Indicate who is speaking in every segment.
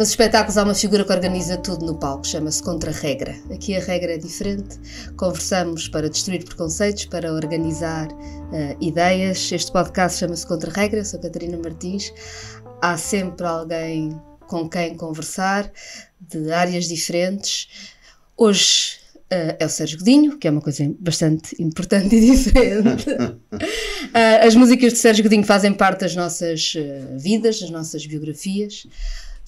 Speaker 1: Nos espetáculos há uma figura que organiza tudo no palco, chama-se Contra-Regra. Aqui a regra é diferente. Conversamos para destruir preconceitos, para organizar uh, ideias. Este podcast chama-se Contra-Regra. Sou Catarina Martins. Há sempre alguém com quem conversar, de áreas diferentes. Hoje Uh, é o Sérgio Godinho, que é uma coisa bastante importante e diferente. uh, as músicas de Sérgio Godinho fazem parte das nossas uh, vidas, das nossas biografias.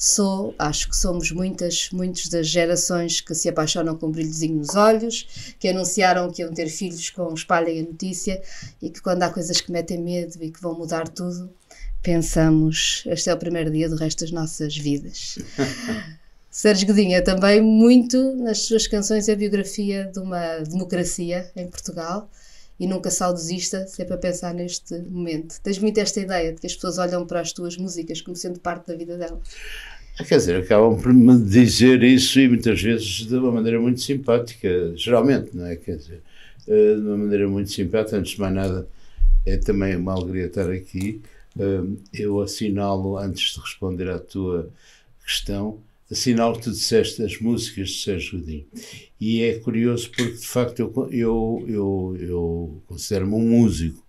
Speaker 1: Sou, acho que somos muitas, muitas das gerações que se apaixonam com um brilhozinho nos olhos, que anunciaram que iam ter filhos com espalhem a notícia e que quando há coisas que metem medo e que vão mudar tudo, pensamos, este é o primeiro dia do resto das nossas vidas. Sérgio Godinho é também muito, nas suas canções, a biografia de uma democracia em Portugal e nunca saudosista, sempre a pensar neste momento. Tens muito esta ideia de que as pessoas olham para as tuas músicas como sendo parte da vida delas.
Speaker 2: Quer dizer, acabam por me dizer isso e muitas vezes de uma maneira muito simpática, geralmente, não é? Quer dizer, eh, de uma maneira muito simpática, antes de mais nada, é também uma alegria estar aqui. Eh, eu assinalo, antes de responder à tua questão, assinalo que tu disseste as músicas de Sérgio Godinho. E é curioso porque, de facto, eu, eu, eu, eu considero-me um músico.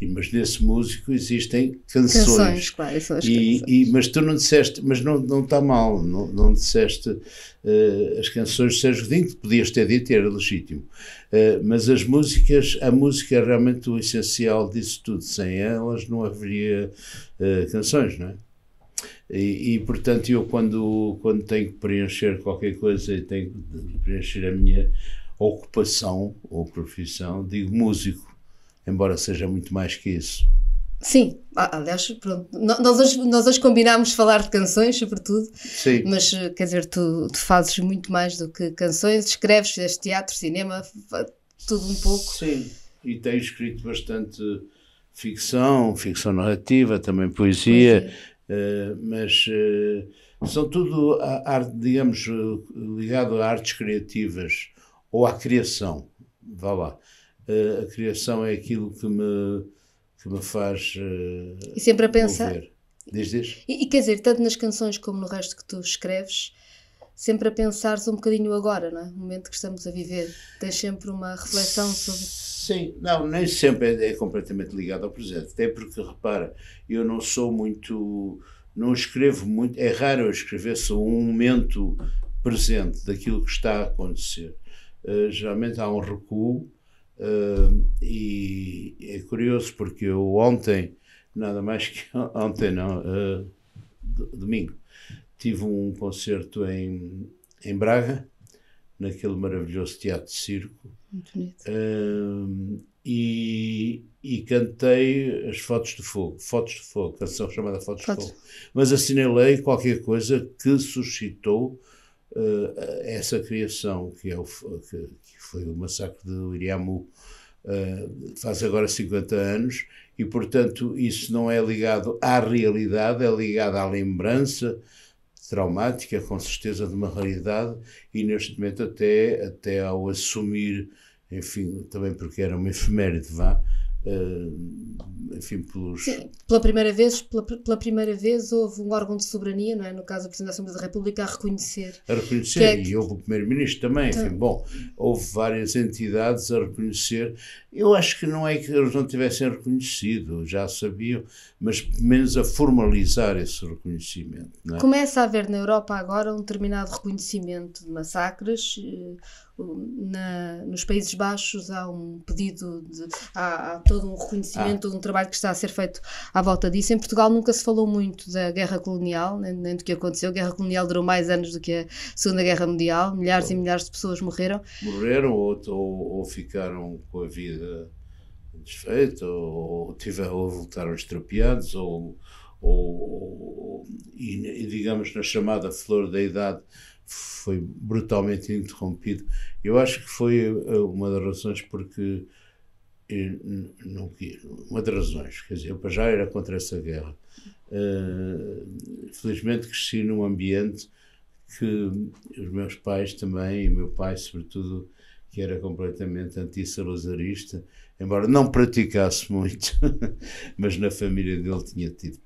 Speaker 2: Mas nesse músico existem canções. Canções,
Speaker 1: claro, são as
Speaker 2: e, canções. E, mas tu não disseste, mas não, não está mal, não, não disseste uh, as canções de Sérgio Godinho, que podias ter dito e era legítimo. Uh, mas as músicas, a música é realmente o essencial disso tudo. Sem elas não haveria uh, canções, não é? E, e, portanto, eu quando, quando tenho que preencher qualquer coisa e tenho que preencher a minha ocupação ou profissão, digo músico, embora seja muito mais que isso.
Speaker 1: Sim, aliás, pronto, nós hoje, nós hoje combinámos falar de canções, sobretudo,
Speaker 2: Sim.
Speaker 1: mas quer dizer, tu, tu fazes muito mais do que canções, escreves, fizeste teatro, cinema, tudo um pouco.
Speaker 2: Sim, e tenho escrito bastante ficção, ficção narrativa, também poesia. eh, mas uh, são tudo, a, a, digamos, ligado a artes criativas ou à criação. Vá lá. Uh, a criação é aquilo que me, que me faz.
Speaker 1: e sempre a pensar.
Speaker 2: Diz, diz.
Speaker 1: E, e, quer dizer, tanto nas canções como no resto que tu escreves, sempre a pensares um bocadinho agora, não é? O momento que estamos a viver. Tens sempre uma reflexão sobre.
Speaker 2: Sim, não, nem sempre é, é, completamente ligado ao presente. Até porque, repara, eu não sou muito. Não escrevo muito. É raro eu escrever só um momento presente daquilo que está a acontecer. Uh, geralmente há um recuo uh, e é curioso porque eu ontem, nada mais que ontem, não, uh, domingo, tive um concerto em, em Braga, naquele maravilhoso teatro de circo
Speaker 1: muito bonito.
Speaker 2: Uh, e, e cantei as Fotos de Fogo, Fotos de Fogo, canção chamada Fotos, Fotos. de Fogo. Mas assinalei qualquer coisa que suscitou uh, essa criação, que, é o, que, foi o massacre de Iriamu. Uh, faz agora 50 anos e, portanto, isso não é ligado à realidade, é ligado à lembrança traumática, com certeza, de uma realidade, e neste momento, até, até ao assumir enfim, também porque era uma efeméride, vá, uh, enfim, pelos...
Speaker 1: Sim, pela primeira vez, pela, pela, primeira vez houve um órgão de soberania, não é? no caso a Presidente da Assembleia da República, a reconhecer.
Speaker 2: A reconhecer, é e houve o Primeiro-Ministro também, então... enfim, bom, houve várias entidades a reconhecer. Eu acho que não é que eles não tivessem reconhecido, já sabiam, mas pelo menos a formalizar esse reconhecimento. É?
Speaker 1: Começa a haver na Europa agora um determinado reconhecimento de massacres, eh, na, nos Países Baixos há um pedido, de, há, há todo um reconhecimento, ah. todo um trabalho que está a ser feito à volta disso. Em Portugal nunca se falou muito da guerra colonial, nem, nem do que aconteceu. A guerra colonial durou mais anos do que a Segunda Guerra Mundial, milhares oh. e milhares de pessoas morreram.
Speaker 2: Morreram ou, ou, ou ficaram com a vida desfeita, ou, tiveram, ou voltaram estropiados, ou, ou, e, e digamos na chamada flor da idade foi brutalmente interrompido. Eu acho que foi eh, uma das razões porque não uma das razões, quer dizer, eu para já era contra essa guerra. Uh, felizmente cresci num ambiente que os meus pais também, e meu pai sobretudo, que era completamente anti-salazarista, embora não praticasse muito, mas na família dele tinha tido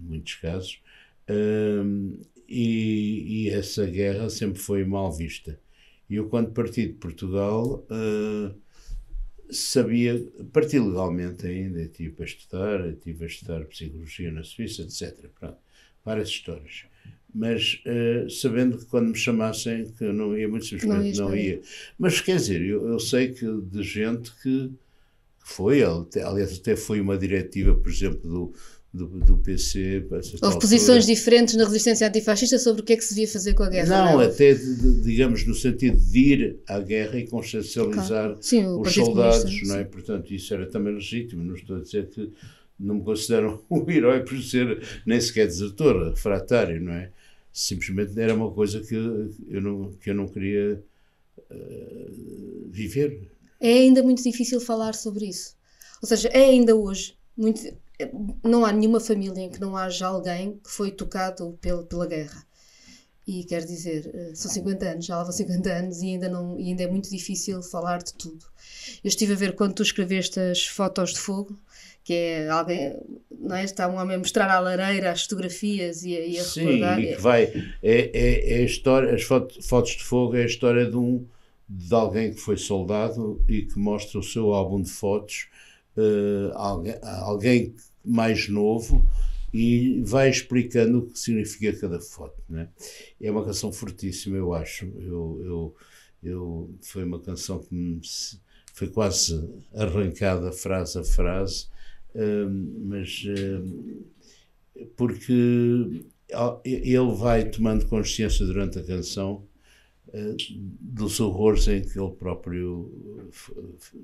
Speaker 2: muitos casos. Uh, e, e, essa guerra sempre foi mal vista. E eu, quando parti de Portugal, uh, sabia, parti legalmente ainda, estive a estudar, estive a estudar Psicologia na Suíça, etc. Pronto, várias histórias. Mas uh, sabendo que quando me chamassem, que eu não ia, muito simplesmente não, não ia. Mas quer dizer, eu, eu sei que de gente que, que foi, aliás, até foi uma diretiva, por exemplo, do do, do PC.
Speaker 1: Houve posições diferentes na resistência antifascista sobre o que é que se devia fazer com a guerra?
Speaker 2: Não, não é? até, de, digamos, no sentido de ir à guerra e consciencializar claro. Sim, os soldados, não é? Portanto, isso era também legítimo. Não estou a dizer que não me consideram um herói por ser nem sequer desertor, refratário, não é? Simplesmente era uma coisa que eu não, que eu não queria uh, viver.
Speaker 1: É ainda muito difícil falar sobre isso. Ou seja, é ainda hoje muito não há nenhuma família em que não haja alguém que foi tocado pela, pela guerra. E quer dizer, eh, são 50 anos, já lá vão 50 anos e ainda, não, e ainda é muito difícil falar de tudo. Eu estive a ver quando tu escreveste as fotos de fogo, que é alguém, não é? Está um homem a mostrar à lareira as fotografias e, e a
Speaker 2: Sim, recordar. Sim, e que vai. É, é, é a história, as fotos de fogo é a história de um de alguém que foi soldado e que mostra o seu álbum de fotos uh, alguém, alguém mais novo e vai explicando o que significa cada foto. Né? É uma canção fortíssima, eu acho. Eu, eu, eu, foi uma canção que me, foi quase arrancada frase a frase, mas porque ele vai tomando consciência durante a canção eh, dos horrores em que ele próprio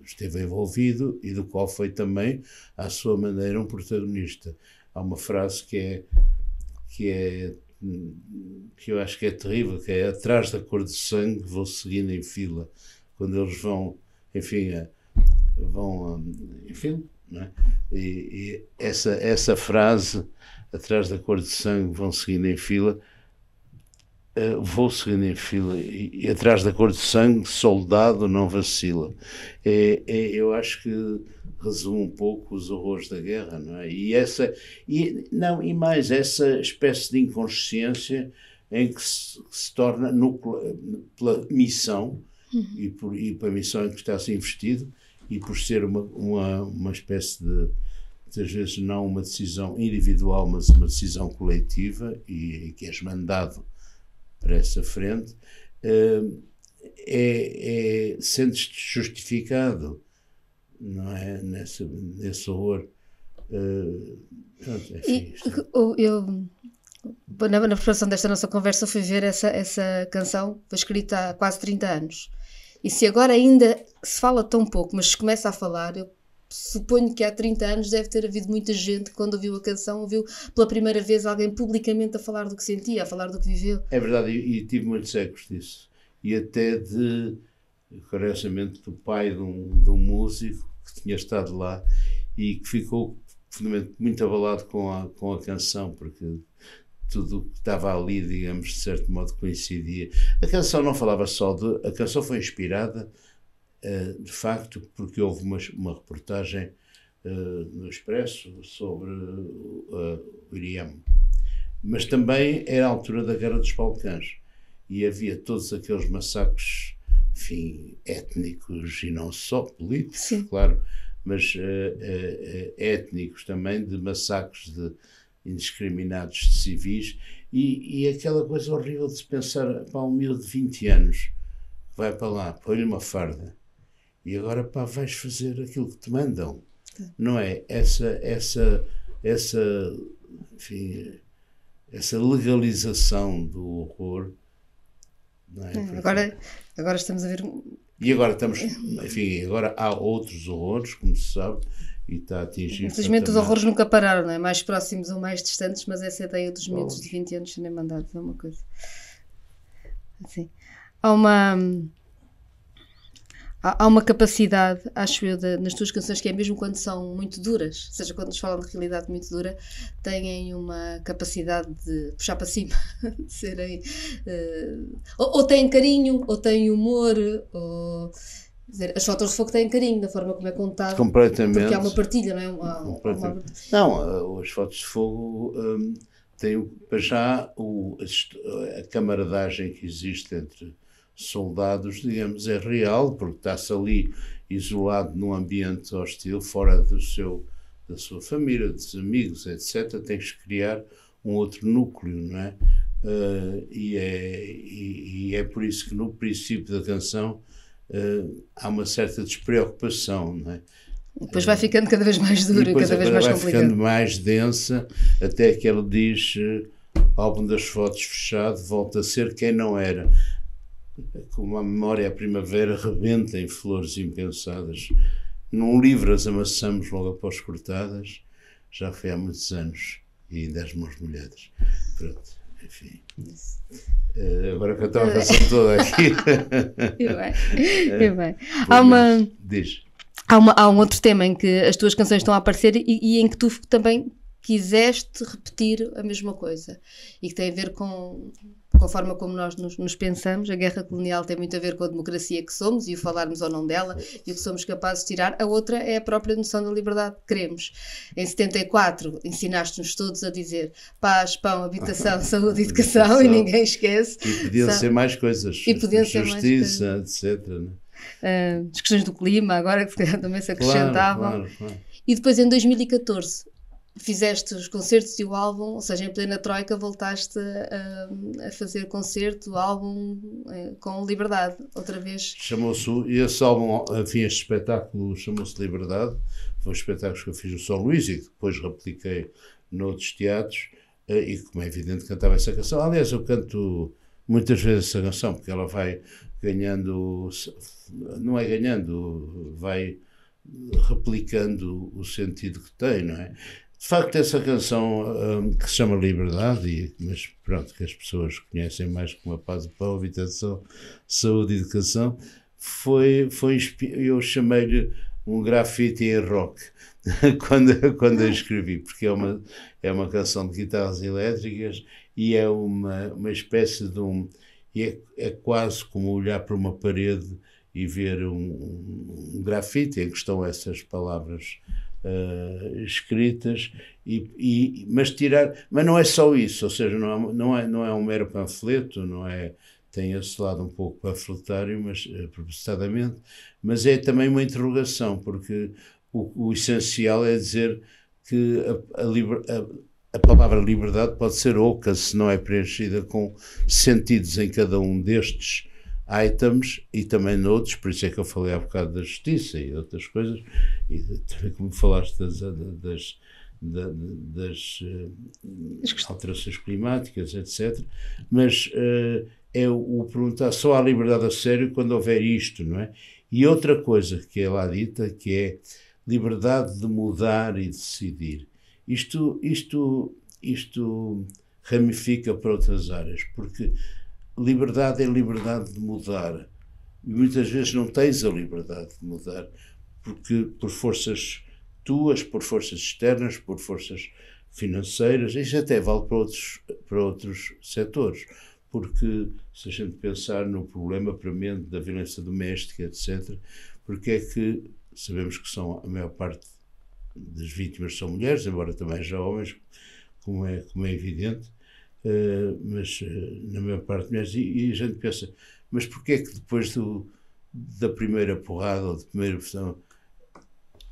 Speaker 2: esteve envolvido e do qual foi também, à sua maneira, um protagonista. Há uma frase que é que é que eu acho que é terrível, que é atrás da cor de sangue vou seguindo em fila quando eles vão, enfim, vão, enfim, é? e, e essa essa frase atrás da cor de sangue vão seguindo em fila Uh, vou seguindo em fila e, e, atrás da cor de sangue, soldado não vacila. É, é, eu acho que resume um pouco os horrores da guerra, não é? E essa, e, não, e mais, essa espécie de inconsciência em que se, se torna no, pela missão uhum. e, por, e pela missão em que está a ser investido e por ser uma, uma, uma espécie de muitas vezes não uma decisão individual, mas uma decisão coletiva e, e que és mandado para essa frente, uh, é, é, sentes-te justificado, não é? Nesse, nesse horror. Uh,
Speaker 1: pronto, enfim, eu, eu, na, na preparação desta nossa conversa, fui ver essa, essa canção, foi escrita há quase 30 anos. E se agora ainda se fala tão pouco, mas se começa a falar, eu suponho que há 30 anos deve ter havido muita gente quando ouviu a canção, ouviu pela primeira vez alguém publicamente a falar do que sentia, a falar do que viveu.
Speaker 2: É verdade, e, tive muitos ecos disso. E até de, curiosamente, do pai de um, de um músico que tinha estado lá e que ficou muito abalado com a, com a canção, porque tudo o que estava ali, digamos, de certo modo coincidia. A canção não falava só de. A canção foi inspirada eh, de facto, porque houve uma, uma reportagem eh, no Expresso sobre eh, o IRIAM. Mas também era a altura da Guerra dos Balcãs e havia todos aqueles massacres, enfim, étnicos e não só políticos, Sim. claro, mas uh, uh, étnicos também, de massacres de indiscriminados de civis e, e aquela coisa horrível de se pensar para um miúdo de 20 anos vai para lá, põe-lhe uma farda e agora pá, vais fazer aquilo que te mandam. Não é? Essa, essa, essa, enfim, essa legalização do horror.
Speaker 1: Não é? Agora, agora estamos a ver.
Speaker 2: E agora estamos, enfim, agora há outros horrores, como se sabe, e está a atingir.
Speaker 1: Infelizmente os horrores nunca pararam, não é? Mais próximos ou mais distantes, mas essa ideia dos medos de 20 anos nem mandados é uma coisa. Assim. Há uma há, uma capacidade, acho eu, de, nas tuas canções que é mesmo quando são muito duras, ou seja, quando nos falam de realidade muito dura, têm uma capacidade de puxar para cima, de serem. Uh, ou, ou têm carinho, ou têm humor, ou. Dizer, as fotos de fogo têm carinho, da forma como é contado.
Speaker 2: Completamente.
Speaker 1: Porque há uma partilha, não é? Uma,
Speaker 2: uma... Não, as fotos de fogo. Um, tem para já o, a camaradagem que existe entre soldados, digamos, é real, porque está-se ali isolado num ambiente hostil, fora do seu, da sua família, dos amigos, etc. Tens que criar um outro núcleo, não é? Uh, e, é e, e, é por isso que no princípio da canção uh, há uma certa despreocupação, não é?
Speaker 1: Depois vai ficando cada vez mais dura, cada vez mais
Speaker 2: vai
Speaker 1: complicada.
Speaker 2: Ficando mais densa, até que ele diz: álbum das fotos fechado, volta a ser quem não era. Como a memória à primavera rebenta em flores impensadas. Num livro as amassamos logo após cortadas, já foi há muitos anos e dez mãos molhadas. Pronto, enfim. Uh, agora que eu estava a canção toda aqui.
Speaker 1: e bem, e bem. Há uma.
Speaker 2: Diz.
Speaker 1: Há, uma, há um outro tema em que as tuas canções estão a aparecer e, e, em que tu também quiseste repetir a mesma coisa e que tem a ver com, com a forma como nós nos, nos, pensamos. A guerra colonial tem muito a ver com a democracia que somos e o falarmos ou não dela e o que somos capazes de tirar. A outra é a própria noção da liberdade que queremos. Em 74, ensinaste-nos todos a dizer paz, pão, habitação, saúde, educação e ninguém esquece.
Speaker 2: E podiam ser mais coisas.
Speaker 1: E podiam ser
Speaker 2: justiça, mais coisas. etc. Né?
Speaker 1: Uh, as questões do clima, agora que também se acrescentavam.
Speaker 2: Claro, claro, claro.
Speaker 1: E depois em 2014 fizeste os concertos e o álbum, ou seja, em plena Troika voltaste a, a fazer concerto, álbum eh, com Liberdade, outra vez.
Speaker 2: Chamou-se, esse álbum, enfim, este espetáculo chamou-se Liberdade, foi um espetáculo que eu fiz no São Luís e que depois repliquei noutros teatros eh, e como é evidente cantava essa canção. Aliás, eu canto muitas vezes essa canção porque ela vai ganhando, não é ganhando, vai replicando o sentido que tem, não é? De facto, essa canção um, que se chama Liberdade, e, mas pronto, que as pessoas conhecem mais como a paz, o pão, habitação, saúde e educação, foi, foi eu chamei-lhe um grafite em rock quando, quando a escrevi, porque é uma, é uma canção de guitarras elétricas e é uma, uma espécie de um. É, é quase como olhar para uma parede e ver um, um grafite em que estão essas palavras uh, escritas, e, e, mas tirar. Mas não é só isso, ou seja, não é, não é, não é um mero panfleto, não é. Tem esse lado um pouco panfletário, mas uh, propositadamente, mas é também uma interrogação, porque o, o essencial é dizer que a, a, a a palavra liberdade pode ser oca se não é preenchida com sentidos em cada um destes items e também noutros, por isso é que eu falei há bocado da justiça e outras coisas, e também como falaste das, das, das, das uh, alterações climáticas, etc. Mas uh, é o, o perguntar só há liberdade a sério quando houver isto, não é? E outra coisa que é lá dita, que é liberdade de mudar e decidir. Isto, isto, isto ramifica para outras áreas, porque liberdade é liberdade de mudar. E muitas vezes não tens a liberdade de mudar, porque por forças tuas, por forças externas, por forças financeiras, isso até vale para outros, para outros setores, porque se a gente pensar no problema premente da violência doméstica, etc., porque é que sabemos que são a maior parte das vítimas são mulheres, embora também já homens, como é, como é evidente, mas uh, na maior parte mulheres, e, e, a gente pensa, mas porquê é que depois do, da primeira porrada ou da primeira versão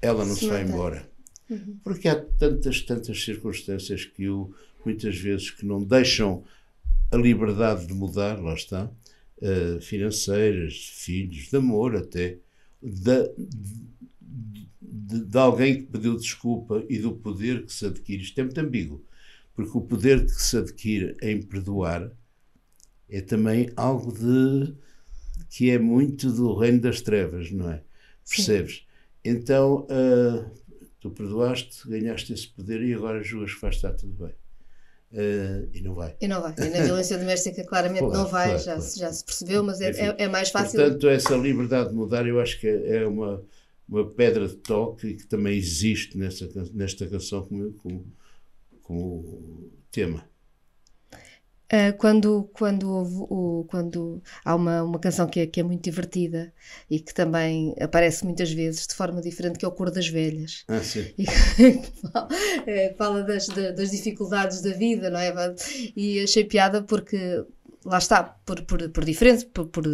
Speaker 2: ela não se, se vai embora? Uhum. Porque há tantas, tantas circunstâncias que o, muitas vezes que não deixam a liberdade de mudar, lá está, uh, financeiras, filhos, de amor até, de, de, de, alguém que pediu desculpa e do poder que se adquire. Isto é muito ambíguo porque o poder que se adquire em perdoar é também algo de que é muito do reino das trevas, não é? Percebes? Sim. Então, uh, tu perdoaste, ganhaste esse poder e agora julgas que vai estar tudo bem. Uh, e não vai.
Speaker 1: E não vai. E na violência doméstica, claramente, claro, não vai, claro, já, claro. Se, já se percebeu, mas é, é, é, mais fácil.
Speaker 2: Portanto, essa liberdade de mudar, eu acho que é, uma, uma pedra de toque que também existe nessa, nesta canção como, como como tema.
Speaker 1: Uh, quando, quando, houve, o, quando há uma, uma canção que é, que é muito divertida e que também aparece muitas vezes de forma diferente, que é o Cor das Velhas.
Speaker 2: Ah, sim.
Speaker 1: E, é, fala das, das dificuldades da vida, não é? E achei piada porque lá está, por, por, por diferentes, por, por,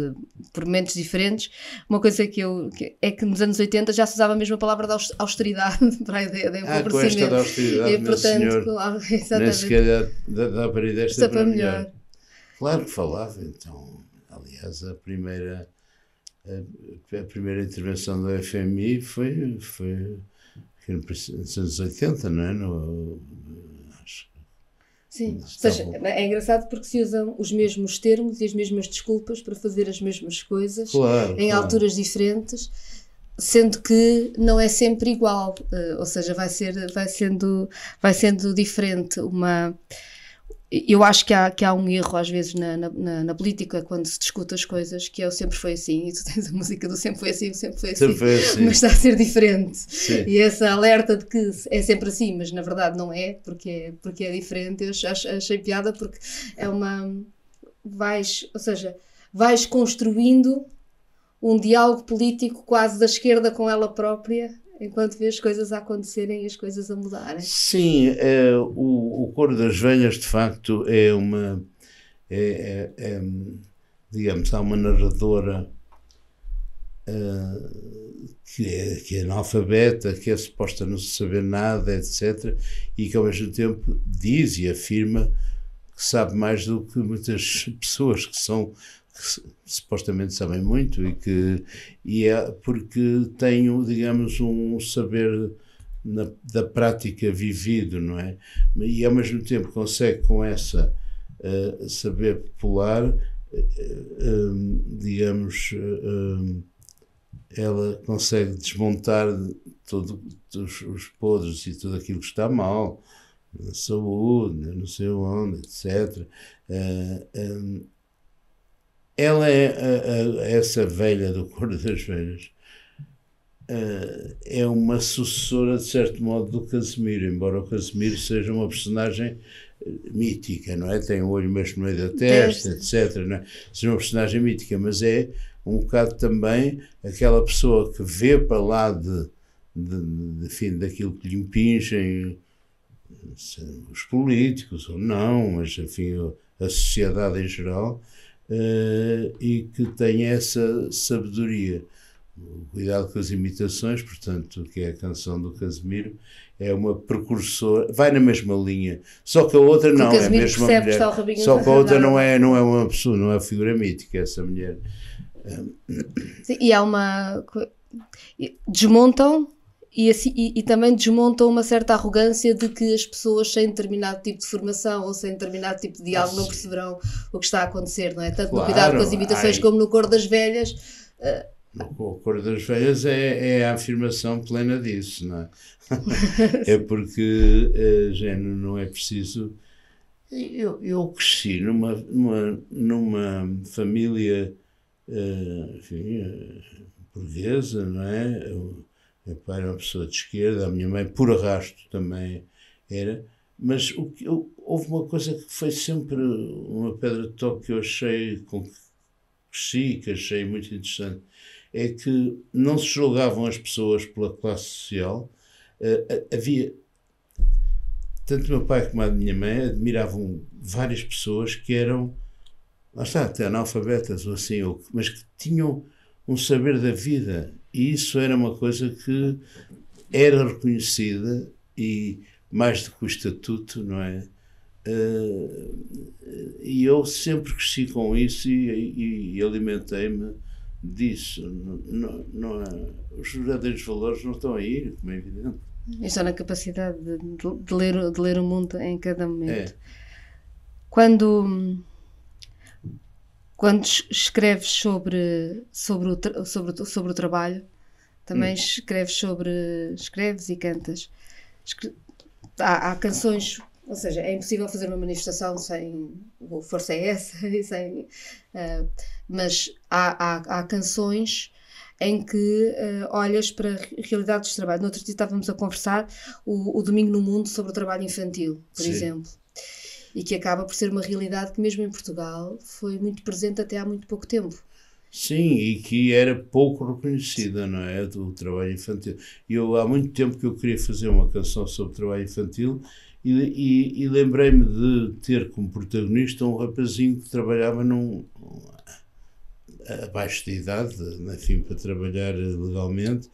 Speaker 1: por, momentos diferentes, uma coisa que eu que é que nos anos 80 já se usava a mesma palavra da austeridade para a ideia de
Speaker 2: empobrecimento. Ah, com esta da austeridade, e, portanto, senhor, com, nem sequer dá, dá para ir desta para melhor. melhor. Claro que falava, então, aliás, a primeira a, a primeira intervenção do FMI foi, foi nos anos 80, não é? No,
Speaker 1: Sim, ou seja, é engraçado porque se usam os mesmos termos e as mesmas desculpas para fazer as mesmas coisas
Speaker 2: claro,
Speaker 1: em
Speaker 2: claro.
Speaker 1: alturas diferentes, sendo que não é sempre igual, uh, ou seja, vai, ser, vai, sendo, vai sendo diferente. Uma, eu acho que há, que há um erro às vezes na, na, na, política quando se discute as coisas, que é o sempre foi assim, e tu tens a música do sempre foi assim, sempre foi assim,
Speaker 2: sempre foi assim.
Speaker 1: mas está a ser diferente.
Speaker 2: Sim.
Speaker 1: E essa alerta de que é sempre assim, mas na verdade não é, porque é, porque é diferente, eu achei, achei piada porque é uma. vais, ou seja, vais construindo um diálogo político quase da esquerda com ela própria enquanto vê as coisas a acontecerem e as coisas a mudarem.
Speaker 2: Sim, é, o, o Coro das Velhas, de facto, é uma. É, é, é digamos, há uma narradora uh, que, é, que é analfabeta, que é suposta não saber nada, etc., e que ao mesmo tempo diz e afirma que sabe mais do que muitas pessoas que são que supostamente sabem muito e que e é porque tenho digamos um saber na, da prática vivido não é e ao mesmo tempo consegue com essa uh, saber popular uh, um, digamos uh, ela consegue desmontar todos os, os podres e tudo aquilo que está mal na saúde, não sei onde, etc. Um, ela é a, a, essa velha do Cor das Velhas. Uh, é uma sucessora, de certo modo, do Casemiro, embora o Casemiro seja uma personagem eh, mítica, não é? Tem o um olho mesmo no meio da testa, etc. Não é? Seja uma personagem mítica, mas é um bocado também aquela pessoa que vê para lá de, de, de, de daquilo que lhe impingem os políticos ou não, mas enfim, a sociedade em geral, uh, e que tenha essa sabedoria. Cuidado com as imitações, portanto, que é a canção do Casemiro, é uma precursora, vai na mesma linha, só que a outra não, é a mesma mulher. Só que a outra não é, não é uma pessoa, não é figura mítica, essa mulher.
Speaker 1: Sim, e há uma. Desmontam e, assim, e, e, também desmontam uma certa arrogância de que as pessoas sem determinado tipo de formação ou sem determinado tipo de diálogo não perceberão o que está a acontecer, não é? Tanto claro, no cuidado com as imitações ai. como no cor das velhas. Uh,
Speaker 2: o cor das velhas é, é, a afirmação plena disso, não é? é porque, uh, género, não é preciso. Eu, eu cresci numa, numa, numa família, uh, enfim, uh, burguesa, não é? Eu, meu pai era uma pessoa de esquerda, a minha mãe, por arrasto, também era. Mas o que, eu, houve uma coisa que foi sempre uma pedra de toque que eu achei, com que cresci, que achei muito interessante, é que não se julgavam as pessoas pela classe social. Uh, havia. Tanto meu pai como a minha mãe admiravam várias pessoas que eram, lá está, até analfabetas ou assim, ou, mas que tinham um saber da vida e isso era uma coisa que era reconhecida e mais do que o estatuto, não é? Uh, e eu sempre cresci com isso e, e, e alimentei-me disso. Não, não é, os verdadeiros valores não estão aí, como é evidente.
Speaker 1: Está na capacidade de, de, ler, de ler o mundo em cada momento. É. Quando quando escreves sobre, sobre, o, sobre, o, sobre o trabalho, também hum. escreves sobre. escreves e cantas. Escre há, há, canções, ou seja, é impossível fazer uma manifestação sem. O força é essa, sem, uh, mas há, há, há, canções em que uh, olhas para a realidade dos trabalhos. No outro dia estávamos a conversar o, o Domingo no Mundo sobre o trabalho infantil, por Sim. exemplo. E que acaba por ser uma realidade que, mesmo em Portugal, foi muito presente até há muito pouco tempo.
Speaker 2: Sim, e que era pouco reconhecida, não é? Do trabalho infantil. Eu, há muito tempo que eu queria fazer uma canção sobre trabalho infantil e, e, e lembrei-me de ter como protagonista um rapazinho que trabalhava num. abaixo de idade, enfim, para trabalhar legalmente,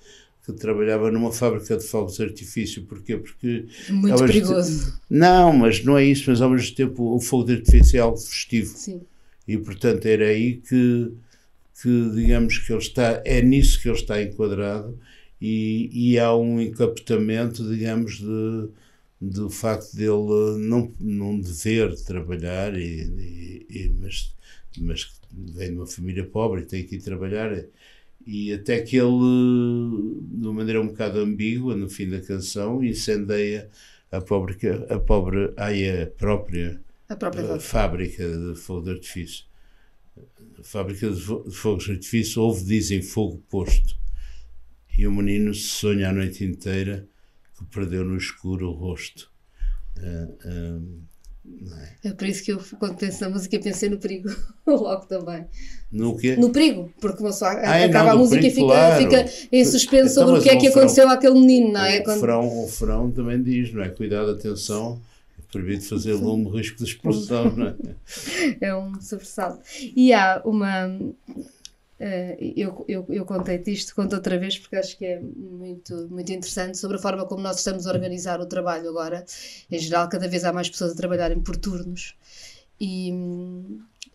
Speaker 2: que trabalhava numa fábrica de fogos de artifício. Porquê? Porque.
Speaker 1: Muito perigoso.
Speaker 2: Não, mas não é isso, mas ao mesmo tempo o fogo de artifício é algo festivo.
Speaker 1: Sim.
Speaker 2: E portanto era aí que, que digamos que ele está, é nisso que ele está enquadrado e, e há um encapotamento, digamos, de, do facto dele não, não dever trabalhar, e, e, e mas, mas vem de uma família pobre e tem que ir trabalhar e até que ele, de uma maneira um bocado ambígua, no fim da canção, incendeia a pobre, a pobre, ai, a própria,
Speaker 1: a própria
Speaker 2: a fábrica de fogo de artifício. A fábrica de fogos de artifício houve, dizem, fogo posto. E o menino sonha a noite inteira que perdeu no escuro o rosto. Uh, uh,
Speaker 1: é? é? por isso que eu, quando penso na música, pensei no perigo, logo também.
Speaker 2: No quê?
Speaker 1: No perigo, porque uma só Ai, acaba não, a música perigo, e fica, claro. fica em suspenso então, sobre o que é que aconteceu àquele menino, não é?
Speaker 2: O, Quando... frão, o frão também diz, não é? Cuidado, atenção, é proibido fazer lume, risco de explosão, não é?
Speaker 1: É um sobressalto. E há uma eu, eu, eu contei-te isto, conto outra vez porque acho que é muito, muito interessante sobre a forma como nós estamos a organizar o trabalho agora. Em geral, cada vez há mais pessoas a trabalharem por turnos. E,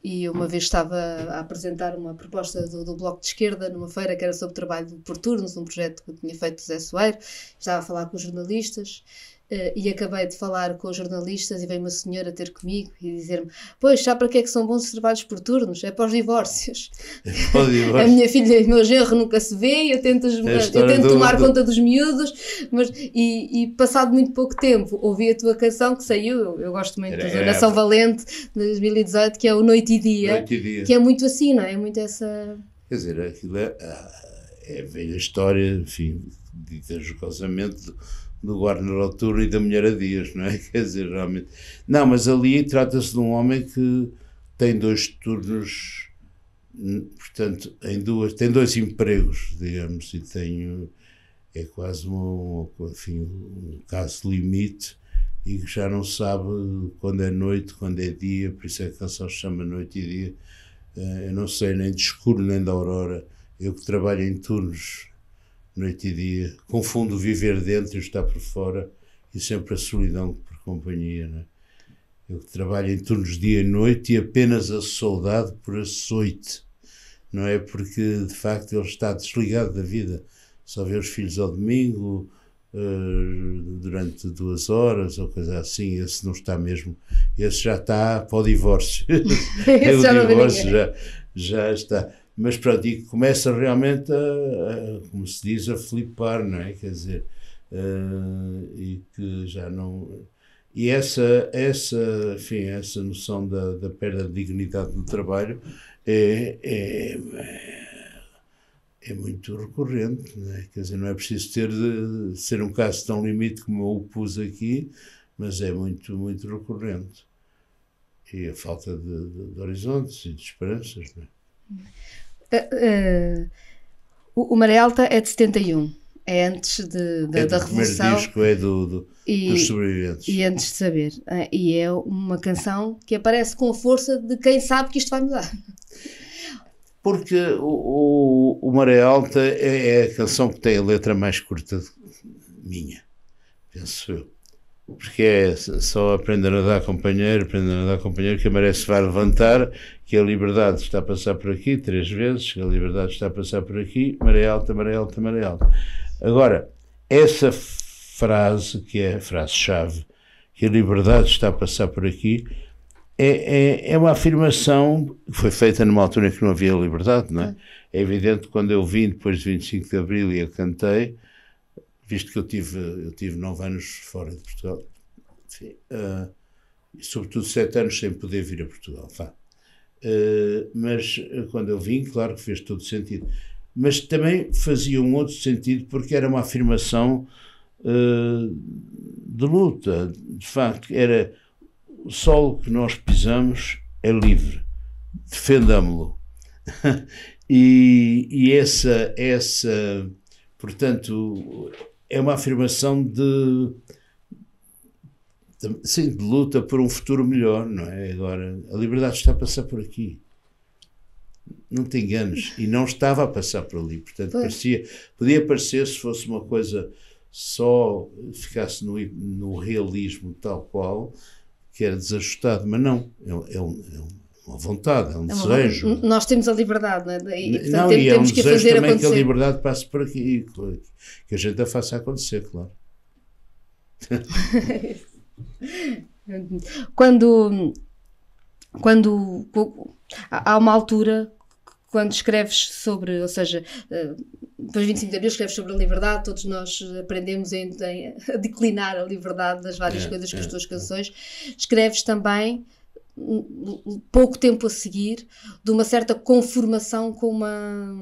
Speaker 1: e uma vez estava a apresentar uma proposta do, do, Bloco de Esquerda numa feira que era sobre trabalho por turnos, um projeto que eu tinha feito José Soeiro. Estava a falar com os jornalistas Uh, e acabei de falar com os jornalistas e veio uma senhora ter comigo e dizer-me: Pois, sabe para que é que são bons os trabalhos por turnos? É para os divórcios. É para o divórcio. a minha filha e o meu genro nunca se vê, eu tento, é eu tento tomar do... conta dos miúdos, mas e, e, passado muito pouco tempo ouvi a tua canção que saiu, eu, eu gosto muito da Nação Valente de 2018, que é o Noite e, Dia,
Speaker 2: Noite e Dia,
Speaker 1: que é muito assim, não é? É muito essa.
Speaker 2: Quer dizer, aquilo é, é a velha história, enfim, dita jocosamente do Guarda Noturno e da Mulher a Dias, não é? Quer dizer, realmente. Não, mas ali trata-se de um homem que tem dois turnos, portanto, em duas, tem dois empregos, digamos, e tem. É quase um, enfim, um caso limite e que já não sabe quando é noite, quando é dia, por isso é que a canção se chama Noite e Dia. Eh, eu não sei nem de escuro nem da aurora. Eu que trabalho em turnos noite e dia. Confundo viver dentro e estar por fora e sempre a solidão por companhia. Né? Eu trabalho em turnos dia e noite e apenas a saudade por açoite. Não é porque de facto ele está desligado da vida. Só vê os filhos ao domingo, uh, durante duas horas ou coisa assim. Esse não está mesmo. Esse já está para o divórcio. o divórcio já, já está mas pronto, e começa realmente a, a, como se diz, a flipar, não é? Quer dizer, uh, e que já não. E essa, essa, enfim, essa noção da, da perda de dignidade no trabalho é, é, é muito recorrente, não é? Quer dizer, não é preciso ter de, ser um caso tão limite como eu o pus aqui, mas é muito, muito recorrente. E a falta de, de, de horizontes e de esperanças, não é?
Speaker 1: Uh, uh, o Maré Alta é de 71. É antes de, de
Speaker 2: é
Speaker 1: da Revolução.
Speaker 2: O disco é do, do e, dos sobreviventes.
Speaker 1: E antes de saber. Uh, e é uma canção que aparece com a força de quem sabe que isto vai mudar.
Speaker 2: Porque o, o, o Maré Alta é, é, a canção que tem a letra mais curta minha, penso eu. Porque é só aprender a dar companheiro, aprender a dar companheiro, que a maré se vai levantar que a liberdade está a passar por aqui três vezes, que a liberdade está a passar por aqui, maré alta, maré alta, maré alta. Agora, essa frase, que é a frase-chave, que a liberdade está a passar por aqui, é, é, é, uma afirmação que foi feita numa altura em que não havia liberdade, não é? É evidente que quando eu vim depois de 25 de Abril e eu cantei, visto que eu tive, eu tive nove anos fora de Portugal, enfim, uh, e sobretudo sete anos sem poder vir a Portugal, vá. Uh, mas eh, quando eu vim, claro que fez todo sentido. Mas também fazia um outro sentido porque era uma afirmação uh, de luta. De facto, era o solo que nós pisamos é livre, defendamo-lo. e, e essa, essa, portanto, é uma afirmação de, de, sim, de luta por um futuro melhor, não é? Agora, a liberdade está a passar por aqui não te enganes, e não estava a passar por ali. Portanto, parecia, podia parecer se fosse uma coisa só ficasse no, no realismo tal qual, que era desajustado, mas não, é, é, um, é uma vontade, é um desejo.
Speaker 1: Nós temos a liberdade, não é? E,
Speaker 2: portanto, não, temos, e é um que desejo fazer também acontecer. que a liberdade passe por aqui, que a gente a faça acontecer, claro.
Speaker 1: quando, quando há uma altura quando escreves sobre, ou seja, eh, depois de 25 de abril escreves sobre a liberdade, todos nós aprendemos a, a declinar a liberdade das várias é, coisas com é, as tuas é. canções. Escreves também pouco tempo a seguir de uma certa conformação com uma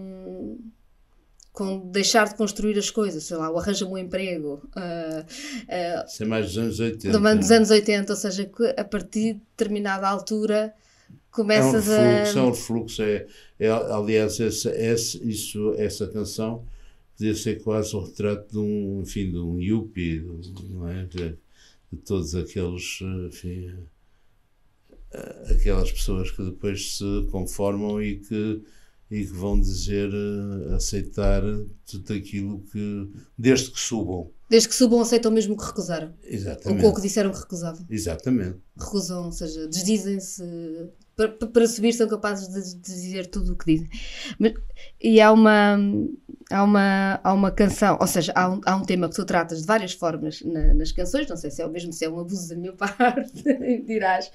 Speaker 1: com deixar de construir as coisas, sei lá, o arranja-me um emprego. Uh,
Speaker 2: uh, Isso é mais dos anos 80.
Speaker 1: dos anos 80, ou seja, a partir de determinada altura começas
Speaker 2: é um refluxo, a. É um refluxo, é, é, aliás, essa, essa, isso, essa canção podia ser quase o retrato de um, enfim, de um yuppie, não é? De, de todos aqueles, enfim, aquelas pessoas que depois se conformam e que, e que vão dizer, aceitar tudo aquilo que, desde que subam.
Speaker 1: Desde que subam, aceitam mesmo que recusaram.
Speaker 2: Exatamente.
Speaker 1: Ou, ou que disseram que recusavam.
Speaker 2: Exatamente.
Speaker 1: Recusam, ou seja, desdizem-se para, para subir são capazes de, de dizer tudo o que dizem. Mas, e há uma, há, uma, há uma canção, ou seja, há um, há um tema que tu tratas de várias formas na, nas canções, não sei se é o mesmo, se é um abuso da minha parte, dirás,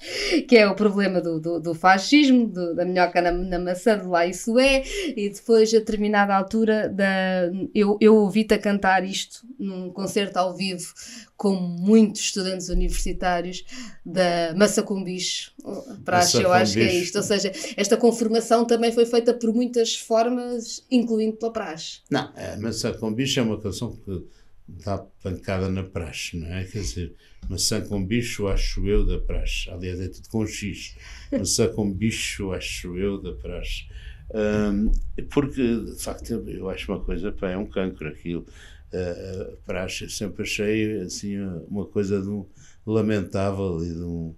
Speaker 1: que é o problema do, do, do fascismo, do, da minhoca na, na, maçã, de lá isso é, e depois a determinada altura da, eu, eu ouvi-te a cantar isto num concerto ao vivo com muitos estudantes universitários da massa com bicho, praxe, eu acho que é isto. Ou seja, esta conformação também foi feita por muitas formas, incluindo pela praxe.
Speaker 2: Não, a maçã com bicho é uma canção que dá pancada na praxe, não é? Quer dizer, maçã com bicho, acho eu, da praxe. Aliás, é tudo com X. Maçã com bicho, acho eu, da praxe. Um, porque, de facto, eu acho uma coisa, pá, é um cancro aquilo uh, praxe, sempre achei assim uma coisa de um, lamentável e de um,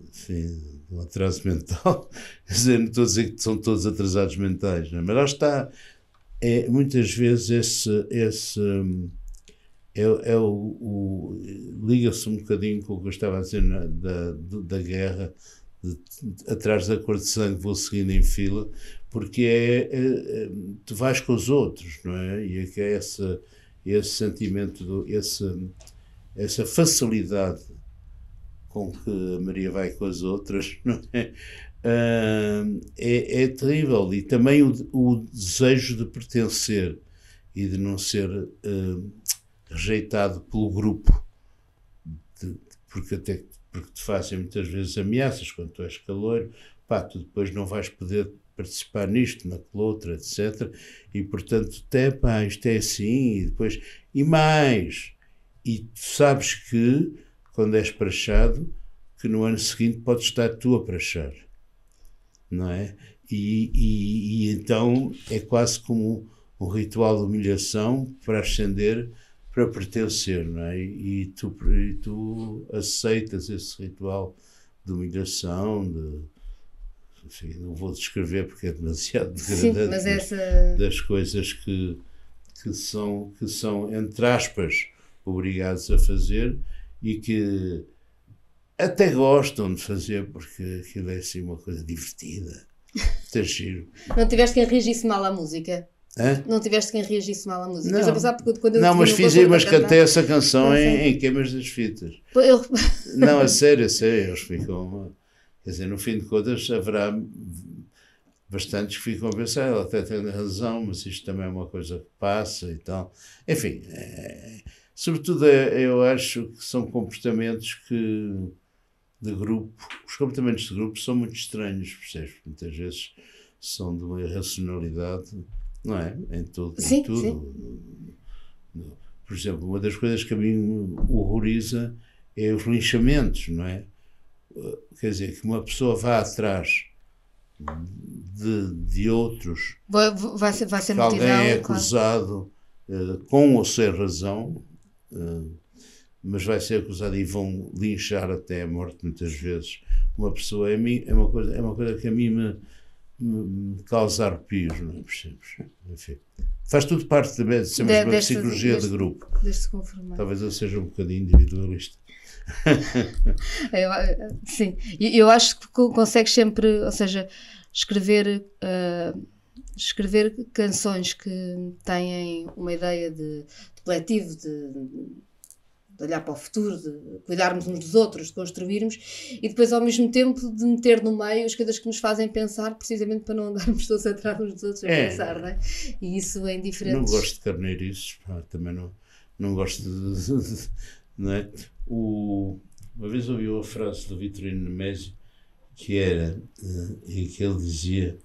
Speaker 2: enfim, um atraso mental. Quer dizer, não estou a dizer que são todos atrasados mentais, não é? mas lá está. É, muitas vezes esse, esse é, é o, o liga-se um bocadinho com o que eu estava a dizer na, da, da guerra, de, de, atrás da cor de sangue vou seguindo em fila, porque é, é, é, tu vais com os outros, não é? E é que é essa esse sentimento, do, esse, essa facilidade com que a Maria vai com as outras, não é? É, é, terrível. E também o, o, desejo de pertencer e de não ser uh, rejeitado pelo grupo, de, porque até porque te fazem muitas vezes ameaças quando tu és calor, pá, tu depois não vais poder participar nisto, naquele outro, etc. E portanto, até pá, isto é assim, e depois, e mais, e tu sabes que quando és prachado, que no ano seguinte podes estar tu a prachar, não é? E, e, e então é quase como um, ritual de humilhação para ascender, para pertencer, não é? E tu, e tu aceitas esse ritual de humilhação, de, enfim, não vou descrever porque é demasiado degradante, mas essa... das coisas que, que, são, que são, entre aspas, obrigados a fazer e que até gostam de fazer porque aquilo é assim uma coisa divertida. Está giro.
Speaker 1: Não tiveste quem reagisse mal à música?
Speaker 2: Hã?
Speaker 1: Não tiveste quem reagisse mal à música?
Speaker 2: Não, mas, quando eu não mas fiz aí, mas cantei essa canção em, em queimas das fitas. Eu... Não, a sério, a sério, eles ficam. Quer dizer, no fim de contas, haverá bastantes que ficam a pensar, ela até tem razão, mas isto também é uma coisa que passa e tal. Enfim, é, sobretudo é, eu acho que são comportamentos que de grupo, os comportamentos de grupo são muito estranhos, percebes? Muitas vezes são de uma irracionalidade, não é? Em tudo.
Speaker 1: Sim,
Speaker 2: em tudo.
Speaker 1: Sim.
Speaker 2: Por exemplo, uma das coisas que a mim horroriza é os linchamentos, não é? quer dizer, que uma pessoa vá atrás de, de outros,
Speaker 1: vai, vai ser, vai ser
Speaker 2: que alguém é acusado claro. uh, com ou sem razão, uh, mas vai ser acusado e vão linchar até a morte muitas vezes. Uma pessoa é, mim, é, uma, coisa, é uma coisa que a mim me, me, causa arrepios, não é? Percebes? Enfim. Faz tudo parte da de, de, psicologia de grupo. Talvez eu seja um bocadinho individualista.
Speaker 1: eu, sim, eu acho que consegues sempre, ou seja, escrever, uh, escrever canções que têm uma ideia de, de coletivo, de, de, olhar para o futuro, de cuidarmos uns dos outros, de construirmos e depois ao mesmo tempo de meter no meio as coisas que nos fazem pensar, precisamente para não andarmos todos atrás uns dos outros a é, pensar, não é? E isso é indiferente.
Speaker 2: Não gosto de carneiristas, também não, não gosto de, não é? O, uma vez ouvi uma frase do Vitorino Nemésio que era, em que ele dizia,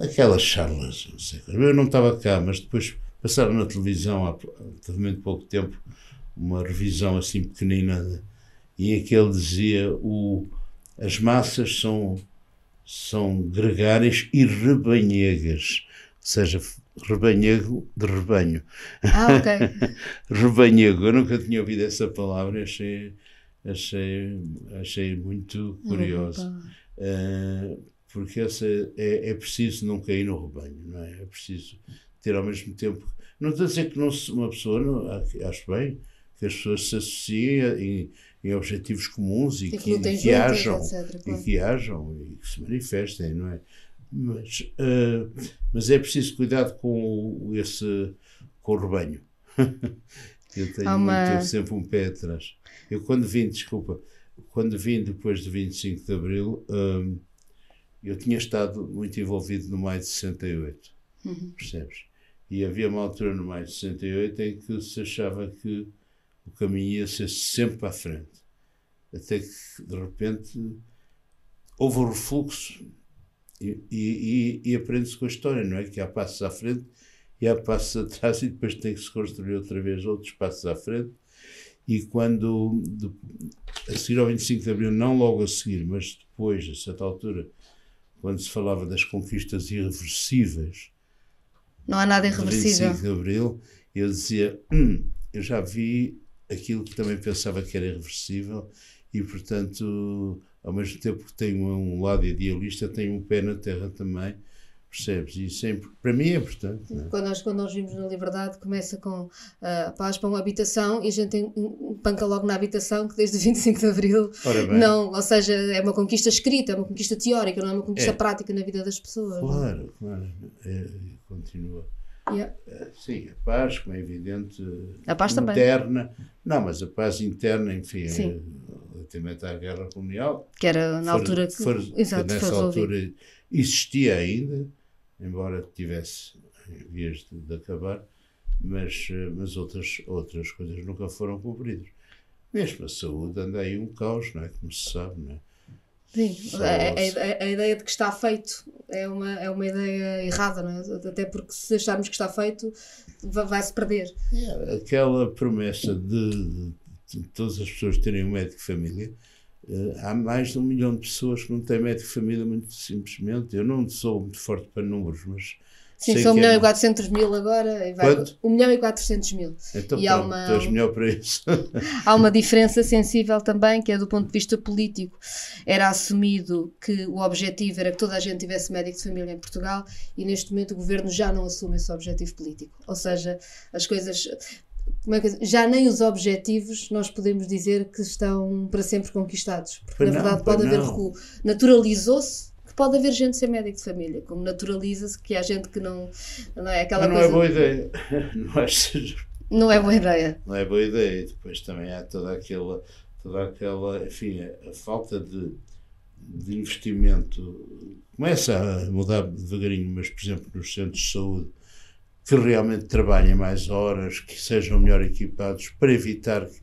Speaker 2: aquelas charlas, não sei, eu não estava cá, mas depois passaram na televisão há relativamente pouco tempo uma revisão assim pequenina e em que ele dizia o, as massas são, são gregárias e rebanhegas, ou seja, rebanhego de rebanho.
Speaker 1: Ah, ok.
Speaker 2: rebanhego, eu nunca tinha ouvido essa palavra, achei, achei, achei muito curioso. Uh, porque essa é, é preciso não cair no rebanho, não é? É preciso ter ao mesmo tempo. Não estou a dizer que não se, uma pessoa, não, acho bem, que as pessoas se associem em, em objetivos comuns e, que, que, que ajam, etc, e que ajam e que se manifestem, não é? Mas, uh, mas é preciso cuidado com esse com o rebanho. eu tenho uma... muito, sempre um pé atrás. Eu quando vim, desculpa, quando vim depois do 25 de Abril, um, eu tinha estado muito envolvido no maio de 68, uhum. percebes? E havia uma altura no maio de 68 em que se achava que o caminho ia ser sempre para a frente. Até que, de repente, houve um refluxo e, e, e aprende-se com a história, não é? Que há passos à frente e há passos atrás e depois tem que se construir outra vez outros passos à frente. E quando, de, a seguir ao 25 de Abril, não logo a seguir, mas depois, a certa altura, quando se falava das conquistas irreversíveis.
Speaker 1: Não há nada irreversível.
Speaker 2: 25 de Abril, eu dizia: hum, eu já vi aquilo que também pensava que era irreversível e, portanto, ao mesmo tempo que tenho um lado idealista, tenho um pé na terra também, percebes? E sempre, para mim é importante. É?
Speaker 1: Quando, nós, quando nós vimos na Liberdade, começa com uh, paz para uma habitação e a gente tem, panca logo na habitação, que desde 25 de Abril, não, ou seja, é uma conquista escrita, é uma conquista teórica, não é uma conquista é. prática na vida das pessoas.
Speaker 2: Claro, não? claro, é, continua. Yeah. É, sim, a paz, como é evidente,
Speaker 1: a paz
Speaker 2: interna.
Speaker 1: Também.
Speaker 2: Não, mas a paz interna, enfim, sim. É, relativamente à guerra colonial.
Speaker 1: Que era na for, altura que,
Speaker 2: for, exato, que nessa altura existia ainda, embora tivesse em vias de, de, acabar, mas, mas outras, outras coisas nunca foram cumpridas. Mesmo a saúde anda aí um caos, não é? Como se sabe, não é?
Speaker 1: Sim, a, a, a, ideia de que está feito é uma, é uma ideia errada, não é? Até porque se acharmos que está feito, vai-se perder.
Speaker 2: É, aquela promessa de, de todas as pessoas terem um médico de família, uh, há mais de um milhão de pessoas que não têm médico de família, muito simplesmente. Eu não sou muito forte para números, mas.
Speaker 1: Sim, são 1 milhão é... e 400 mil agora. E vai... 1 milhão e 400 mil.
Speaker 2: Então, e pronto, há uma, estás melhor para isso.
Speaker 1: há uma diferença sensível também, que é do ponto de vista político. Era assumido que o objetivo era que toda a gente tivesse médico de família em Portugal e neste momento o governo já não assume esse objetivo político. Ou seja, as coisas é já nem os objetivos nós podemos dizer que estão para sempre conquistados. Porque pois na não, verdade pode haver recuo. Naturalizou-se pode haver gente sem médico de família, como naturaliza-se que há gente que não, não é aquela
Speaker 2: não é coisa... é boa ideia. Não acho
Speaker 1: Não é boa ideia.
Speaker 2: Não é boa ideia. E depois também há toda aquela, toda aquela enfim, a, a falta de, de investimento começa a mudar devagarinho, mas por exemplo nos centros de saúde que realmente trabalhem mais horas, que sejam melhor equipados para evitar que,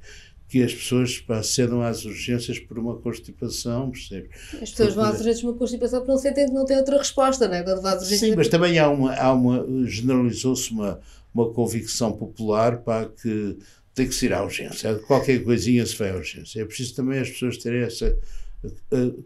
Speaker 2: que as pessoas acedam às urgências por uma constipação, percebe?
Speaker 1: As pessoas vão às urgências por uma constipação porque não sentem que não têm outra resposta, não é? Quando
Speaker 2: às urgências... Sim, mas também há uma, há uma generalizou-se uma, uma convicção popular para que tem que ser à urgência. Qualquer coisinha se vai à urgência. É preciso também as pessoas terem essa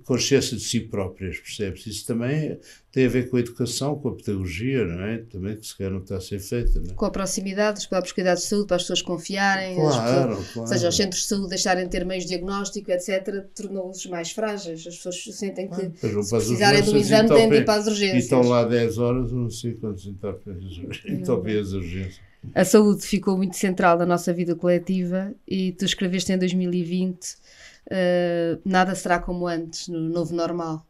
Speaker 2: consciência de si próprias, percebes? Isso também tem a ver com a educação, com a pedagogia, não é? Também que se calhar não está a ser feita, não é?
Speaker 1: Com a proximidade dos próprios cuidados de saúde, para as pessoas confiarem,
Speaker 2: claro,
Speaker 1: pessoas,
Speaker 2: claro.
Speaker 1: ou seja, os centros de saúde deixarem de ter meios de diagnóstico, etc., tornou-os mais frágeis. As pessoas sentem que,
Speaker 2: vão
Speaker 1: se precisarem de um exame,
Speaker 2: e
Speaker 1: têm de ir para as
Speaker 2: E
Speaker 1: urgências.
Speaker 2: estão lá 10 horas, não sei quantos entopem as urgências.
Speaker 1: A saúde ficou muito central na nossa vida coletiva e tu escreveste em 2020 eh, Nada será como antes, no novo normal.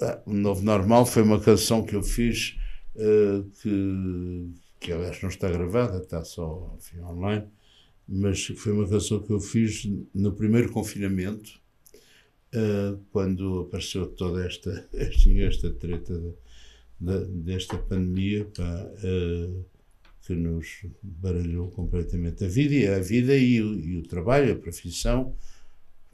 Speaker 2: Ah, O Novo Normal foi uma canção que eu fiz eh, que, que aliás não está gravada, está só enfim, online, mas foi uma canção que eu fiz no primeiro confinamento, eh, quando apareceu toda esta, esta, treta desta pandemia pá, eh, que nos baralhou completamente a vida, a vida e e o trabalho, a profissão,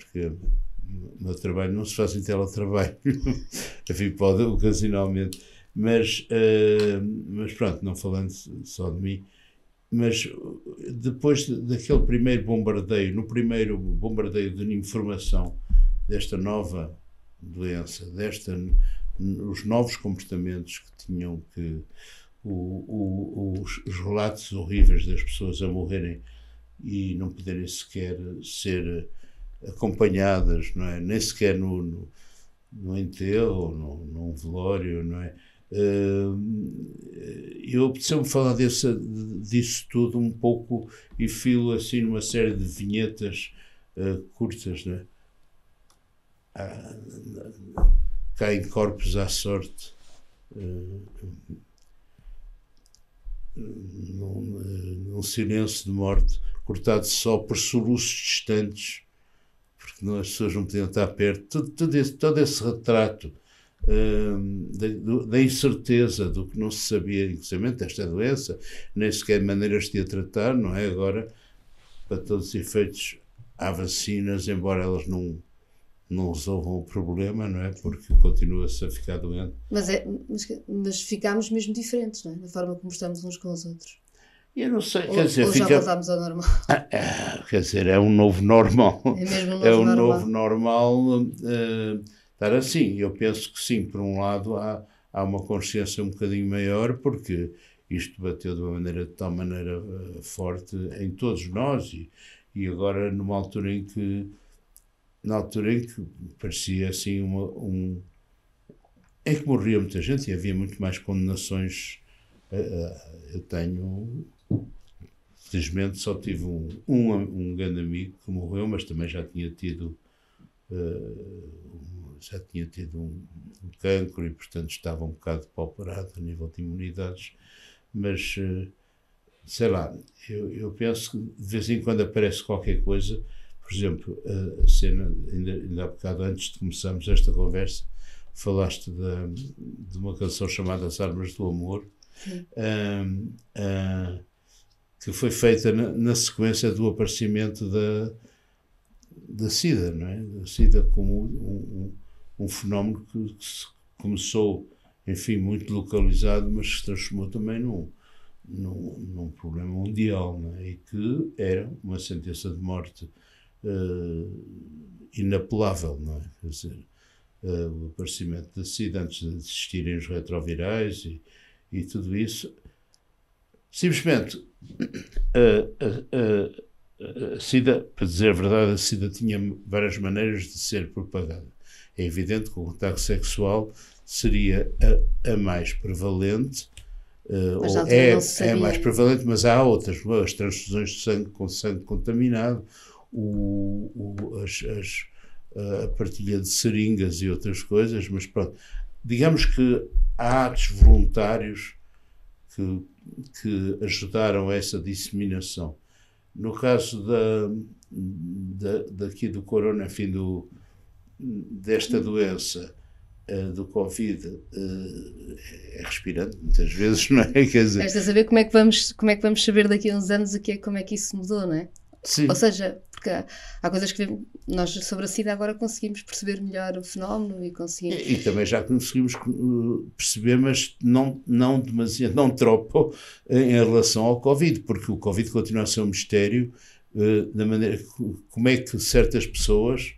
Speaker 2: porque o meu trabalho não se faz em teletrabalho, enfim, pode ocasionalmente, mas, eh, mas pronto, não falando só de mim, mas depois daquele primeiro bombardeio, no primeiro bombardeio de informação desta nova doença, desta, os novos comportamentos que tinham que, o, o, os, os relatos horríveis das pessoas a morrerem e não poderem sequer ser acompanhadas, não é? Nem sequer no, no, no enterro, no, num velório, não é? Eh, eu apeteceu-me falar desse, disso tudo um pouco e filo assim numa série de vinhetas eh, curtas, não é? Ah, caem corpos à sorte. eh, num, num silêncio de morte, cortado só por soluços distantes, as pessoas não podiam estar perto. Todo, todo, esse, todo esse retrato hum, da, da incerteza do que não se sabia, inclusive desta doença, nem sequer maneiras de a tratar, não é? Agora, para todos os efeitos, há vacinas, embora elas não, não resolvam o problema, não é? Porque continua-se a ficar doente.
Speaker 1: Mas, é, mas, mas ficámos mesmo diferentes, não é? Na forma como estamos uns com os outros.
Speaker 2: E eu não sei,
Speaker 1: Ou,
Speaker 2: quer dizer,
Speaker 1: ou já
Speaker 2: fica.
Speaker 1: voltámos ao normal.
Speaker 2: Ah, ah, quer dizer, é um novo normal.
Speaker 1: É mesmo um novo
Speaker 2: é um
Speaker 1: normal.
Speaker 2: novo normal eh, estar assim. Eu penso que sim, por um lado há, há uma consciência um bocadinho maior, porque isto bateu de uma maneira de tal maneira eh, forte em todos nós e, e agora numa altura em que na altura em que parecia assim uma, um em que morria muita gente e havia muito mais condenações eh, eu tenho felizmente só tive um, um, um grande amigo que morreu, mas também já tinha tido um- já tinha tido um, um cancro e portanto estava um bocado pauperado a nível de imunidades, mas eh, sei lá, eu, eu penso que de vez em quando aparece qualquer coisa, por exemplo, a cena, ainda, ainda há bocado antes de começarmos esta conversa, falaste da, de uma canção chamada As Armas do Amor, Ahm, ah, que foi feita na, na sequência do aparecimento da, da SIDA, não é? Da SIDA como um, um, um fenómeno que, que começou, enfim, muito localizado, mas se transformou também num, num, num problema mundial, é? E que era uma sentença de morte eh, inapelável, não é? Quer dizer, eh, o aparecimento da SIDA antes de existirem os retrovirais e, e tudo isso. Simplesmente, a, a, a, a SIDA, para dizer a verdade, a SIDA tinha várias maneiras de ser propagada. É evidente que o contacto sexual seria a, mais prevalente,
Speaker 1: Mas
Speaker 2: ou é, é mais prevalente, mas há outras, as transfusões de sangue com sangue contaminado, o, o- as- as- a partilha de seringas e outras coisas, mas pronto, digamos que há atos voluntários que, que ajudaram a essa disseminação. No caso da, da, daqui do corona, enfim, do, desta doença, eh, do Covid, eh, é respirante muitas vezes, não é? Quer dizer,
Speaker 1: Resta saber como é, que vamos, como é que vamos saber daqui a uns anos o que é, como é que isso mudou, não é?
Speaker 2: sim,
Speaker 1: Ou seja, porque há, coisas que nós sobre a SIDA agora conseguimos perceber melhor o fenómeno e conseguimos.
Speaker 2: E, e também já conseguimos uh, perceber, mas não, não demasiado, não tropo em relação ao Covid, porque o Covid continua a ser um mistério uh, da maneira como é que certas pessoas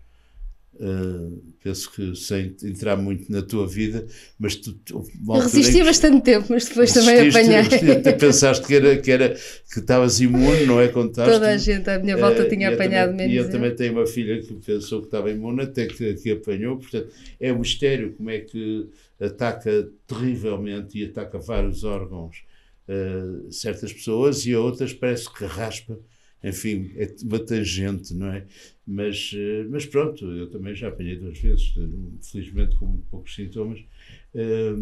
Speaker 2: Uh, penso que sem entrar muito na tua vida, mas tu.
Speaker 1: resisti bastante tempo, mas depois também apanhei.
Speaker 2: Tu pensaste que era que era que estavas imune, não é? Contaste
Speaker 1: Toda a gente à minha volta uh, tinha apanhado
Speaker 2: também,
Speaker 1: menos.
Speaker 2: E eu, eu também tenho uma filha que pensou que estava imune, até que, que apanhou. Portanto, é um mistério como é que ataca terrivelmente e ataca vários órgãos uh, certas pessoas e a outras parece que raspa enfim, é uma tangente, não é? Mas, eh, mas pronto, eu também já apanhei duas vezes, felizmente com muito poucos sintomas, eh,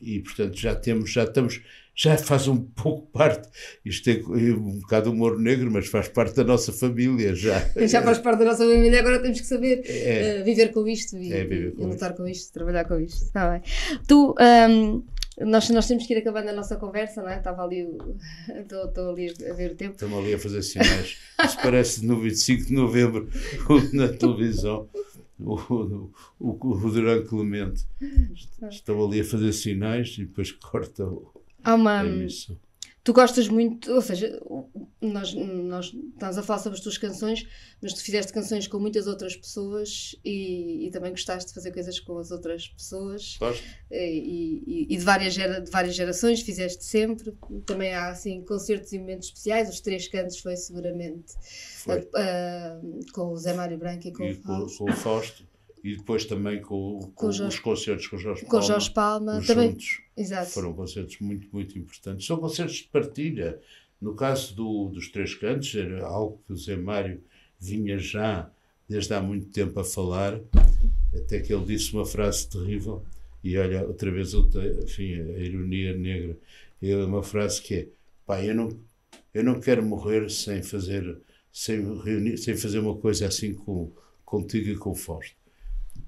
Speaker 2: e portanto já temos, já estamos, já faz um pouco parte, isto é um bocado humor negro, mas faz parte da nossa família já.
Speaker 1: Já faz parte da nossa família, agora temos que saber é, viver com isto e, é, e lutar com isto, trabalhar com isto. Está bem. Tu. Um, nós, nós temos que ir acabando a nossa conversa, não é? Estava ali, estou ali a ver o tempo.
Speaker 2: Estamos ali a fazer sinais. Isso parece no 25 de novembro na televisão. O, o, o, o Durão Clemente. Estão ali a fazer sinais e depois corta
Speaker 1: Há uma, tu gostas muito, ou seja, nós, nós estamos a falar sobre as tuas canções, mas tu fizeste canções com muitas outras pessoas e, e também gostaste de fazer coisas com as outras pessoas e, e, e de, várias gera, de várias gerações, fizeste sempre. Também há assim concertos e momentos especiais, os três cantos foi seguramente
Speaker 2: foi.
Speaker 1: Uh, com o Zé Mário Branco e com,
Speaker 2: e
Speaker 1: o.
Speaker 2: Com, o Fausto e depois também com, com, com Jorge, os concertos com o Jorge
Speaker 1: Palma. Com Jorge Palma, também.
Speaker 2: Juntos,
Speaker 1: Exato.
Speaker 2: Foram concertos muito, muito importantes. São concertos de partilha. No caso do, dos Três Cantos, era algo que o Zé Mário vinha já desde há muito tempo a falar, até que ele disse uma frase terrível, e olha, outra vez, enfim, a ironia negra, é uma frase que é, pá, eu não, eu não quero morrer sem fazer, sem, reunir, sem fazer uma coisa assim com, contigo e com o Fausto.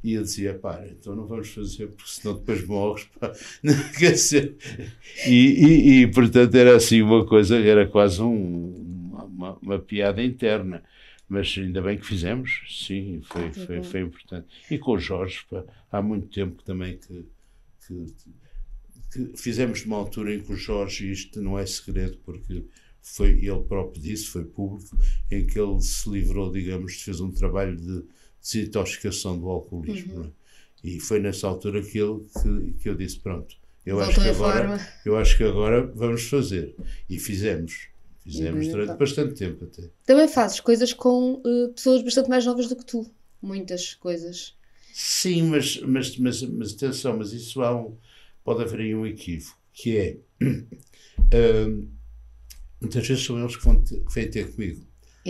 Speaker 2: E eu dizia, pá, então não vamos fazer, porque senão depois morres. Pá. Quer dizer, e, e, e, portanto era assim uma coisa, era quase um, uma, uma, piada interna. Mas ainda bem que fizemos, sim, foi, foi, foi importante. E com o Jorge, pá, há muito tempo também que, que, que fizemos numa altura em que o Jorge, isto não é segredo, porque foi ele próprio disse, foi público, em que ele se livrou, digamos, fez um trabalho de desintoxicação do alcoolismo. Uhum. É? E foi nessa altura que, ele, que, que eu disse: pronto, eu acho, que agora, eu acho que agora vamos fazer. E fizemos. Fizemos uhum, durante bastante tempo até.
Speaker 1: Também fazes coisas com uh, pessoas bastante mais novas do que tu. Muitas coisas.
Speaker 2: Sim, mas, mas, mas, mas atenção, mas isso há um, pode haver aí um equívoco, que é uh, muitas vezes são eles que, vão ter, que vêm ter comigo.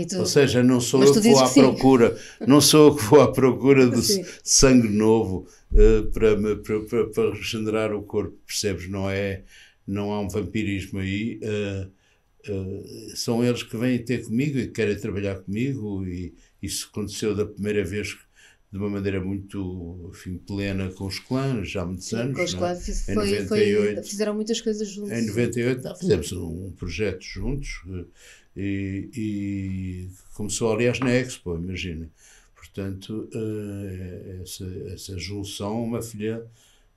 Speaker 2: Tu... Ou seja, não sou eu que vou à procura, não sou eu que vou à procura de sangue novo uh, para, para, para, para, regenerar o corpo, percebes? Não é, não há um vampirismo aí. Uh, uh, são eles que vêm ter comigo e que querem trabalhar comigo e isso aconteceu da primeira vez de uma maneira muito enfim, plena com os clãs, já há muitos Sim, anos. Com os
Speaker 1: é? clãs foi, 98, foi, fizeram muitas coisas juntos.
Speaker 2: Em 98 não, fizemos um projeto juntos e, e começou, aliás, na Expo, imagina. Portanto, uh, essa, essa junção, uma filha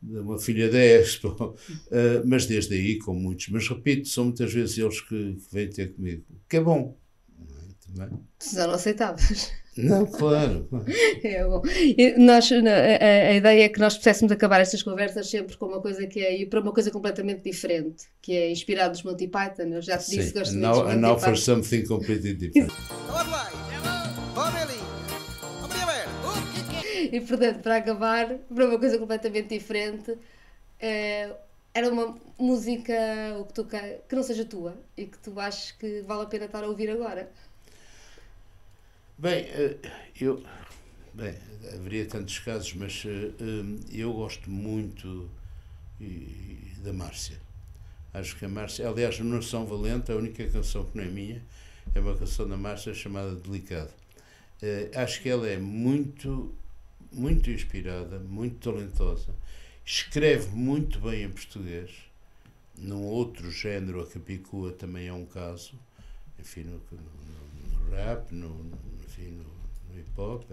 Speaker 2: uma filha da Expo, uh, mas desde aí com muitos. Mas repito, são muitas vezes eles que, que vêm ter comigo, que é bom.
Speaker 1: Também. Já não aceitavas.
Speaker 2: Não, claro.
Speaker 1: É bom. E nós, a, a, ideia é que nós pudéssemos acabar estas conversas sempre com uma coisa que é ir para uma coisa completamente diferente, que é inspirado nos Monty Python. Eu já te disse
Speaker 2: que gosto now, muito now for something completely different.
Speaker 1: e portanto, para acabar, para uma coisa completamente diferente, é, era uma música o que, tu, que não seja tua e que tu achas que vale a pena estar a ouvir agora.
Speaker 2: Bem, eh, eu. Bem, haveria tantos casos, mas eh, eh, eu gosto muito da Márcia. Acho que a Márcia. Aliás, no São Valente, a única canção que não é minha é uma canção da Márcia chamada Delicado. Acho que ela é muito, muito inspirada, muito talentosa, escreve muito bem em português. Num outro género, a Capicua também é um caso, enfim, no, no, rap, no, enfim, no, no hip hop,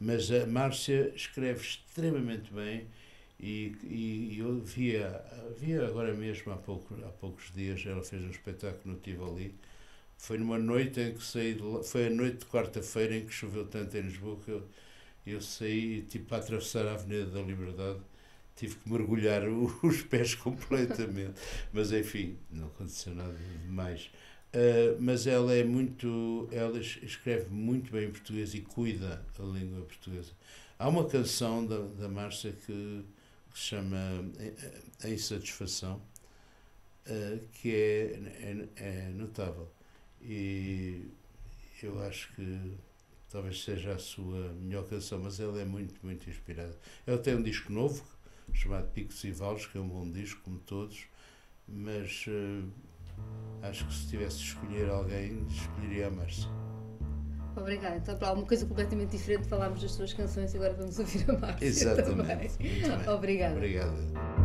Speaker 2: mas a Márcia escreve extremamente bem e, e, eu via, via agora mesmo há, pouco, há poucos dias, ela fez um espetáculo no Tivoli, foi numa noite em que saí de, foi a noite de quarta-feira em que choveu tanto em Lisboa que eu, eu saí, tipo, para atravessar a Avenida da Liberdade, tive que mergulhar os pés completamente. mas enfim, não aconteceu nada demais. Uh, mas ela é muito. Ela escreve muito bem em português e cuida a língua portuguesa. Há uma canção da, da Márcia que, que se chama A Insatisfação, uh, que é, é, é notável. E eu acho que talvez seja a sua melhor canção, mas ela é muito, muito inspirada. Ela tem um disco novo, chamado Picos e Vales, que é um bom disco, como todos, mas uh, acho que se tivesse de escolher alguém, escolheria a Márcia.
Speaker 1: Obrigada. Então, para alguma coisa completamente diferente, falámos das suas canções e agora vamos ouvir a Márcia.
Speaker 2: Exatamente.
Speaker 1: Obrigada.
Speaker 2: Obrigada.